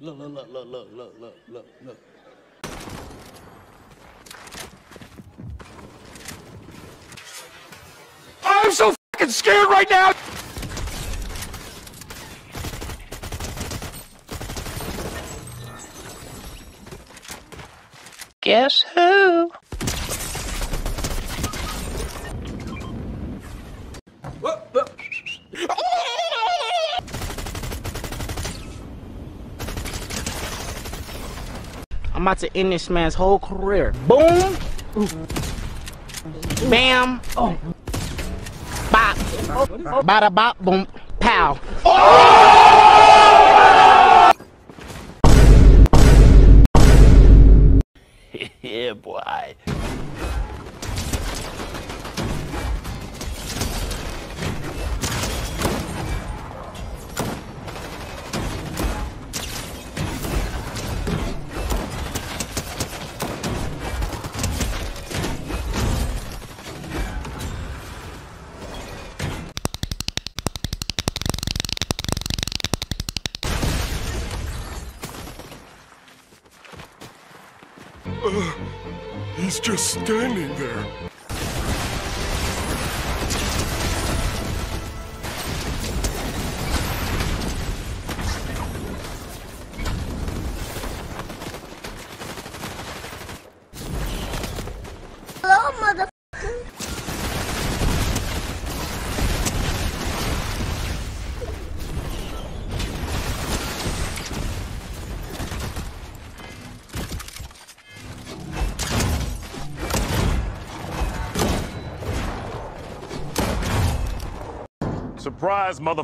Look, look, look, look, look, look, look, look, look. I'm so fucking scared right now. Guess who? I'm about to end this man's whole career. Boom. Bam. Oh. Bop. Bada bop boom. Pow. Yeah, boy. He's just standing there. Surprise, mother.